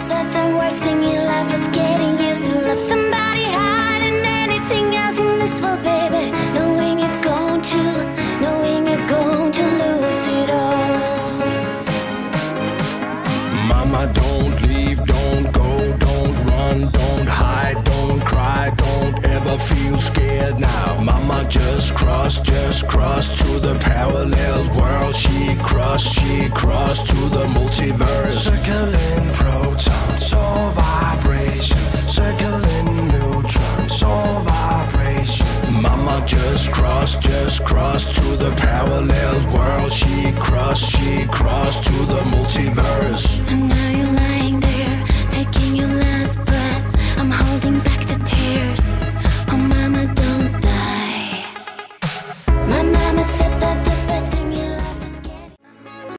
that the worst thing in life was getting used to love somebody higher than anything else in this world, baby. Knowing you're going to, knowing you're going to lose it all. Mama, don't leave, don't go, don't run, don't hide, don't cry, don't ever feel scared now. Mama just crossed, just crossed to the parallel world. She crossed, she crossed to the multiverse. Circling Mama just crossed, just crossed to